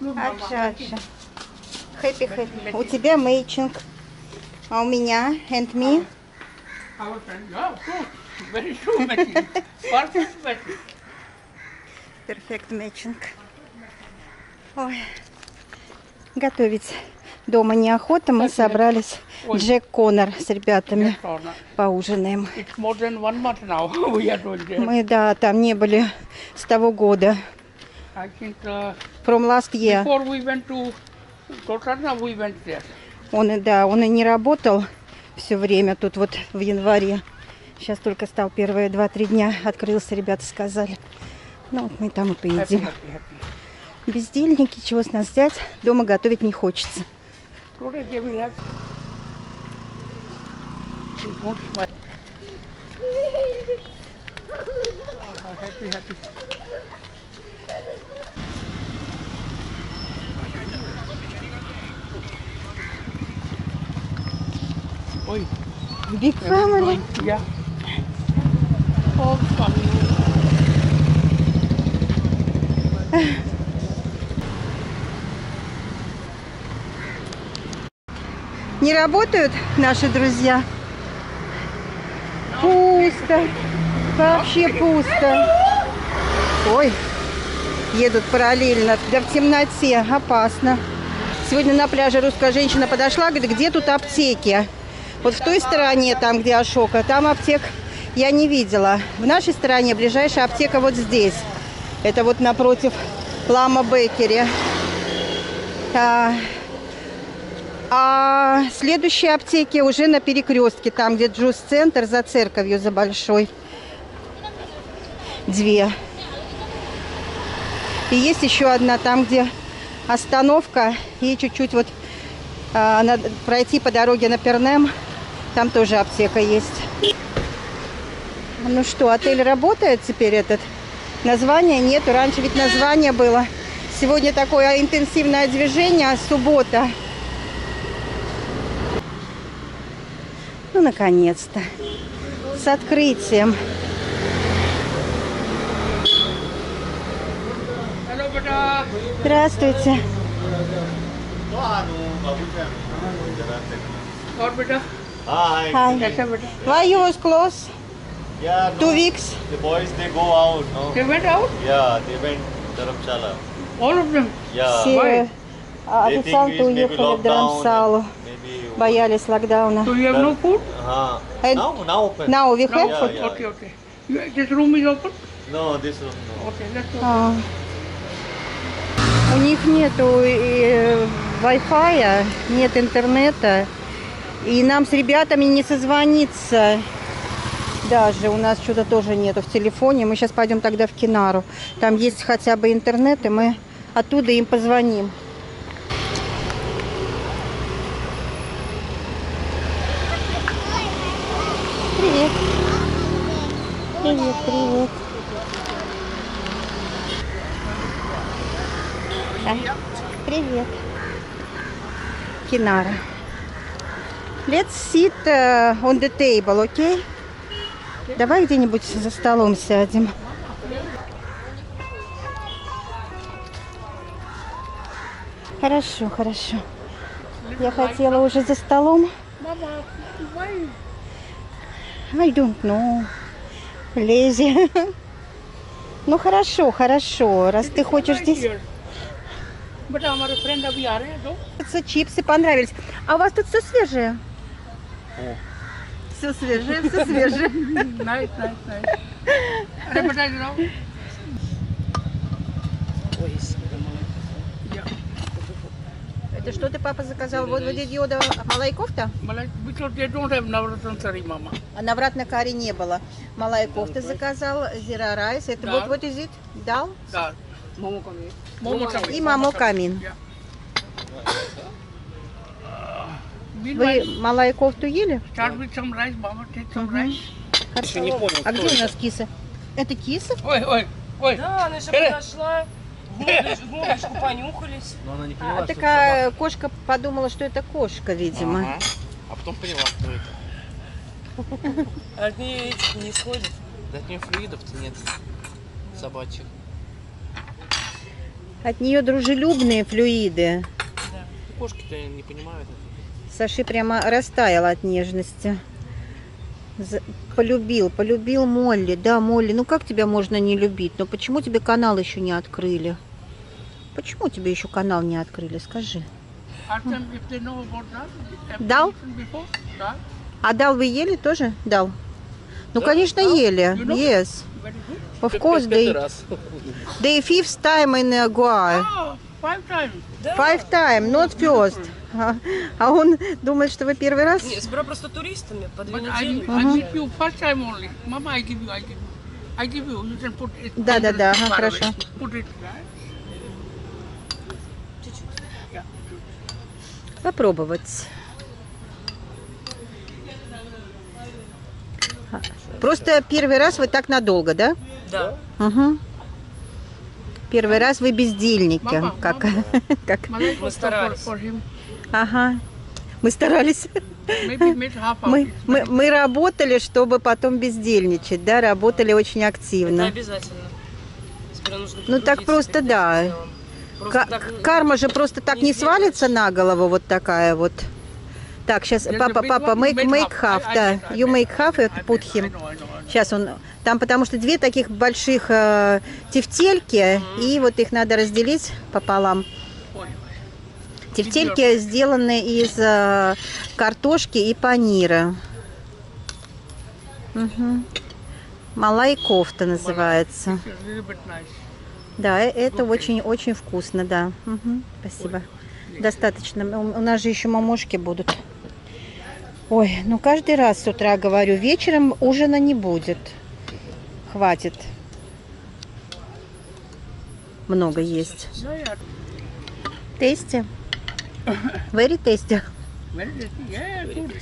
Акша, акша. Хэппи, хэппи. У тебя мейчинг. А у меня, and me. Matching. Перфект мэтчинг. Ой. Готовить дома неохота. Мы собрались Джек Коннор с ребятами. Поужинаем. Мы, да, там не были с того года. I think uh, From last year. before we went to Kotarna, we went there. Он, и- да, он и не работал все время тут вот в январе. Сейчас только стал первые два-три дня. Открылся, ребята сказали. Ну, вот мы там и Happy, поедим. happy, happy. Бездельники, чего с нас взять? Дома готовить не хочется. Today they will have. She won't smile. Ah, happy, happy. Oi, Big family. yeah. Oh, family. Не работают наши друзья? Пусто. Вообще пусто. Ой, едут параллельно. Да в темноте. Опасно. Сегодня на пляже русская женщина подошла, говорит, где тут аптеки? Вот в той стороне, там, где Ашока, там аптек я не видела. В нашей стороне ближайшая аптека вот здесь. Это вот напротив Лама Бекери. А, а следующие аптеки уже на перекрестке, там, где джуз-центр, за церковью, за большой. Две. И есть еще одна там, где остановка, и чуть-чуть вот а, надо пройти по дороге на Пернем, там тоже аптека есть. Ну что, отель работает теперь этот? Названия нету, раньше ведь название было. Сегодня такое интенсивное движение, суббота. Ну, наконец-то. С открытием. Hello, beta. Здравствуйте. और बेटा Hi. Hi. Why you was close? Yeah. No, Two weeks. The boys they go out. No. They went out. Yeah, they went Dharamshala. All of them. Yeah. Why? Официант уехал в Maybe. Боялись локдауна. So you have no food? Uh, now, now open. Now we have now, food? Yeah, yeah. Okay, okay. You, this room is open? No, this room no. Okay, let's open. Uh, у них нету э, э, Wi-Fi, нет интернета. И нам с ребятами не созвониться. Даже у нас что-то тоже нету в телефоне. Мы сейчас пойдем тогда в Кинару. Там есть хотя бы интернет, и мы оттуда им позвоним. Привет. Привет, привет. Привет. Кинара. Let's sit uh, on the table. Okay? Давай где-нибудь за столом сядем. Хорошо, хорошо. Я хотела уже за столом. I don't know. Лези. Ну хорошо, хорошо. Раз ты хочешь здесь... Чипсы понравились. А у вас тут все свежее? О. Все свежее, все свежее. Найт, найт, найт. Reportage. Это что ты, папа, заказал? Вот вот диода малайков-то? мама. А навратной каре не было. Малайков кофта заказал, зира райс. Это вот вот изит дал? Да. Momo coming. И momo coming. Вы малай кофту ели? start with some rice mama take some rice Хорошо. А где у нас киса? Это киса? ой ой ой Да, она же Э. подошла, в мордочку, понюхались. Но она не А, поняла, что такая кошка подумала, что это кошка, видимо. Ага. А потом поняла, кто это. А От нее этих не исходит. Да от нее флюидов-то нет собачьих. От нее дружелюбные флюиды. Кошки-то не понимают. это. Саши прямо растаял от нежности. За- Полюбил, полюбил Молли. Да, Молли, ну как тебя можно не любить? Но почему тебе канал еще не открыли? Почему тебе еще канал не открыли, скажи? Дал? А дал вы ели тоже? Дал. Ну, конечно, ели. Yes. Of course, they, they fifth time in Goa. Oh, five times. Five time, not first. А, а он думает, что вы первый раз? Нет, сперва просто туристами по две недели. Да, да, да, хорошо. Попробовать. А, Просто первый раз вы так надолго, да? Да. Угу. Первый раз вы бездельники. Мама, как, мама. как. For, старались. Ага. Мы старались. Мы, мы, мы работали, чтобы потом бездельничать, да, работали очень Это активно. обязательно. Сперва нужно Ну, так просто да. Просто так, карма же просто так не не свалится на голову, вот такая вот. Так, сейчас, папа, папа, make, make half. да. You make half. I him. Сейчас он, там потому что две таких больших э, тефтельки, и вот их надо разделить пополам. Тефтельки сделаны из э, картошки и панира. Угу. Малай кофта называется. Да, э- это очень-очень вкусно, да. Мгм, спасибо. Достаточно. У нас же еще мамошки будут. Ой, ну каждый раз с утра говорю, вечером ужина не будет. Хватит. Много есть. Тесте. Very tasty. Very tasty. Yeah, good.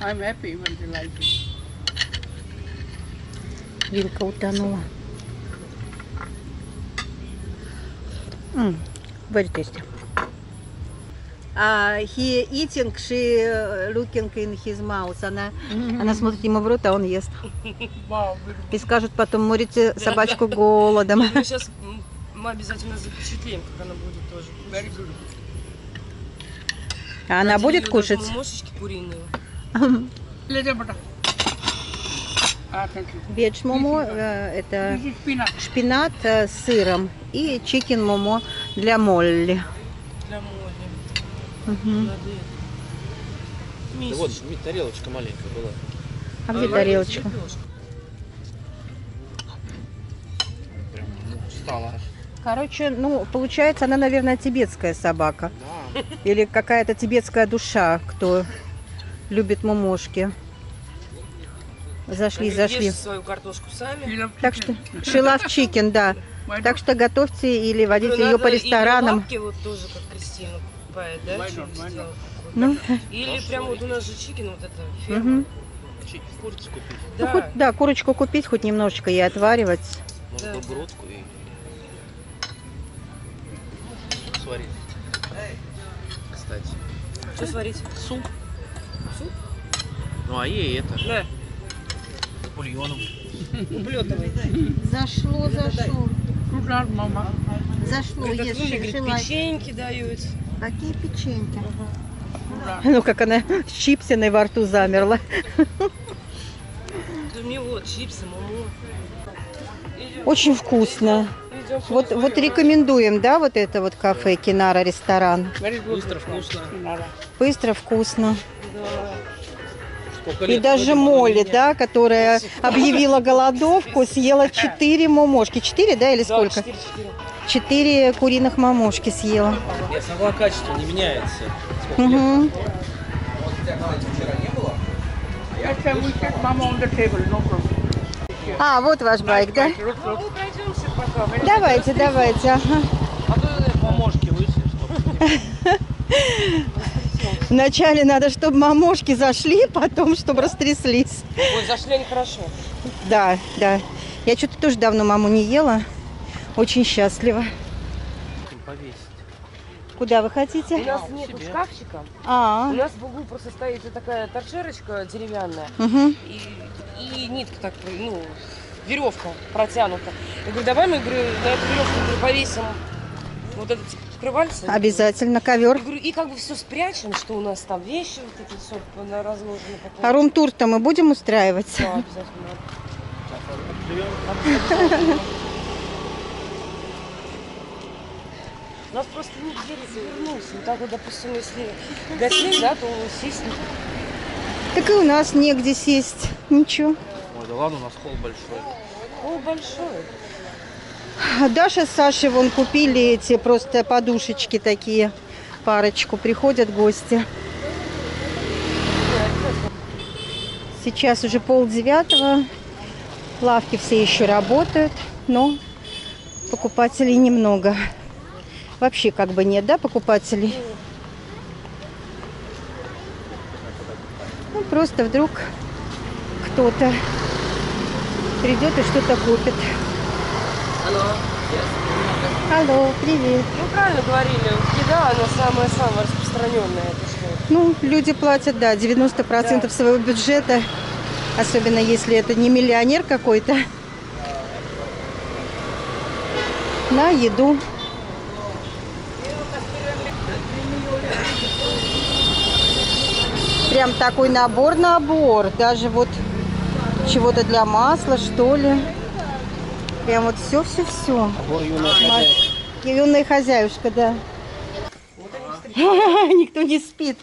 I'm happy when they like it. Вилка утонула. М, very tasty. А he eating, she uh, looking in his mouth. Она, она смотрит ему в рот, а он ест. Wow, very И скажут потом, морите собачку голодом. Сейчас мы обязательно запечатлеем, как она будет тоже. А она будет кушать? Мошечки куриные. You. Ведж момо э, это шпинат э, с сыром и чикен момо для Молли. Для. Надо это. Да вот, тарелочка маленькая была. А где А, тарелочка? Прям ну, встала аж. Короче, ну, получается, она, наверное, тибетская собака. Да. Или какая-то тибетская душа, кто любит мумошки. Зашли, зашли. Свою картошку сами. Так что, she love chicken, да. Так что готовьте или водите ее по ресторанам. лапки вот тоже, как Кристина покупает, да? Ну, Или прям вот у нас же chicken, вот это ферма. Курицу купить. Ну, Да. хоть, да, курочку купить, хоть немножечко и отваривать. Может, Да. грудку и сварить. Кстати. Что сварить? Суп. Ну а ей это, На, с бульоном. уплетывай. Зашло, зашло. Luck, mama. Зашло, Этот ешь, Луля, говорит, шилай. печеньки дают. Какие печеньки? Ну, как она с чипсиной во рту замерла. Да мне вот чипсы, мамо. Очень вкусно. Вот, вот рекомендуем, да, вот это вот кафе Кинара ресторан. Быстро, вкусно. Быстро, вкусно. И даже Молли, да, которая объявила голодовку, съела 4 мамошки. 4, да, или сколько? 4-4. 4 куриных мамошки съела. Нет, сама качество не меняется. Problem. А, вот ваш байк, да? Look. Ну, пройдемся. Давайте, давайте. Ага. А то помощки вышли, чтобы... Вначале надо, чтобы мамошки зашли, потом, чтобы растряслись. Ой, зашли они хорошо. Да, да. Я что-то тоже давно маму не ела. Очень счастлива. повесить. Куда вы У хотите? нас нет себе. шкафчика. А, У нас в углу просто стоит вот такая торшерочка деревянная. угу. И, и нитка так, ну, веревка протянута. Я говорю, давай мы говорю, на эту веревку говорю, повесим вот этот покрывальце. Обязательно ковер. Я говорю, и как бы все спрячем, что у нас там вещи вот эти все разложены. по А рум-тур-то мы будем устраивать? Да, обязательно. У нас просто нигде не завернулся. Вот так вот, допустим, если гостей, да, то сесть Так и у нас негде сесть. Ничего. Да ладно, у нас холл большой. О, большой. Даша с Сашей вон купили эти просто подушечки такие. Парочку. Приходят гости. Сейчас уже пол девятого. Лавки все еще работают, но покупателей немного. Вообще как бы нет, да, покупателей? Ну, просто вдруг кто-то придет и что-то купит. Алло, привет. Ну, правильно говорили, еда, она самая-самая распространенная. Ну, люди платят, да, 90% своего бюджета, особенно если это не миллионер какой-то, на еду. Прям такой набор-набор, даже вот чего-то для масла, что ли. Прям вот все-все-все. Юная хозяюшка, да. Никто не спит.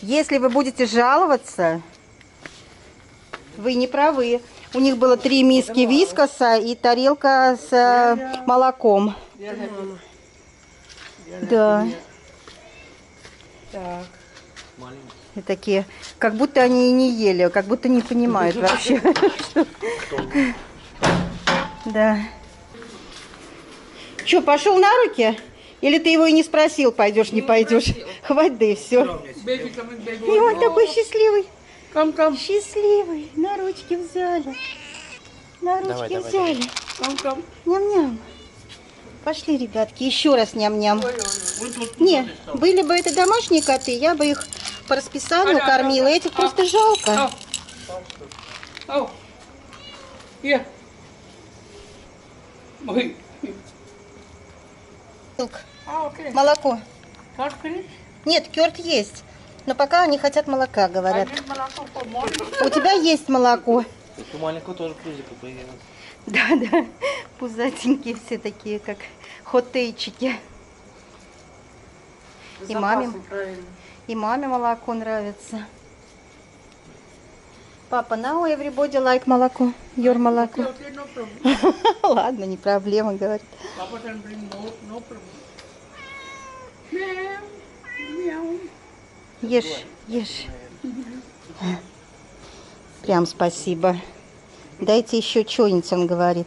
Если вы будете жаловаться, вы не правы. У них было три миски вискоса и тарелка с э, молоком. Да. Так. И такие, как будто они и не ели, как будто не понимают вообще. Да. Че, пошел на руки? Или ты его и не спросил, пойдешь, не пойдешь? Хватит, да и все. И он такой счастливый. Come, come, Счастливый. На ручки взяли. На ручки взяли. come. Ням-ням. Пошли, ребятки, еще раз ням-ням. Не, были бы это домашние коты, я бы их по расписанию кормила. Этих просто жалко. Okay. Молоко. Нет, кёрт есть. Но пока они хотят молока, говорят. morning. У тебя есть молоко. У маленького тоже пузико появилось. Да, да. Пузатенькие все такие, как хотейчики. И маме, и маме молоко нравится. Папа, now everybody like молоко. Your молоко. Okay, no. Ладно, не проблема, говорит. Papa can bring more, no problem. Ешь, ешь. Прям спасибо. Дайте еще что-нибудь, он говорит.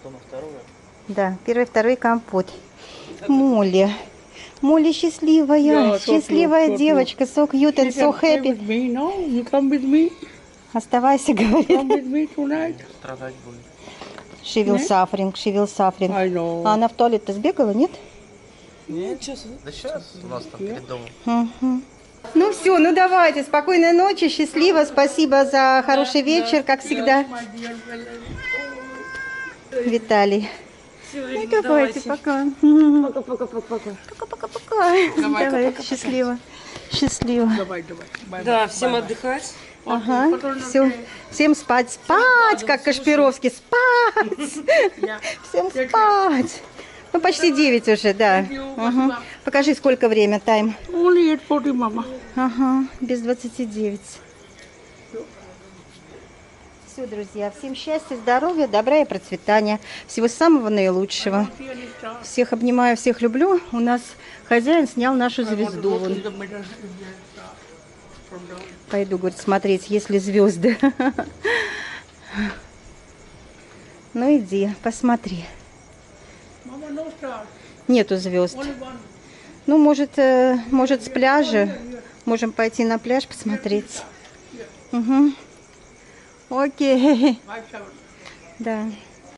Что на второе? Да, первый, второй компот. Молли. Молли счастливая, Да, so счастливая cute, so девочка, so cute and so happy. with me, no? You come with me? Оставайся, говорит. Come with me tonight? Страдать будет. I know. А она в туалет-то сбегала, нет? Нет, Да сейчас у нас там перед домом. Ну все, ну давайте, спокойной ночи, счастливо, спасибо за хороший вечер, как всегда, Виталий. Ну давайте, пока. Пока-пока-пока-пока. Пока-пока-пока. Давай, счастливо, счастливо. давай, давай. Bye, Да, bye, всем bye, bye. отдыхать. Ага, все, всем спать, спать, как Кашпировский, спать, всем спать. Ну, почти 9 уже, да. Ага. Покажи, сколько время, тайм. 8.40, mama. Ага, без 29. Все, друзья, всем счастья, здоровья, добра и процветания. Всего самого наилучшего. Всех обнимаю, всех люблю. У нас хозяин снял нашу звезду. Вон. Пойду, говорит, смотреть, есть ли звезды. Ну иди, посмотри. Нету звезд. Ну, может, э, может, с пляжа. Можем пойти на пляж посмотреть. Угу. Окей. Да.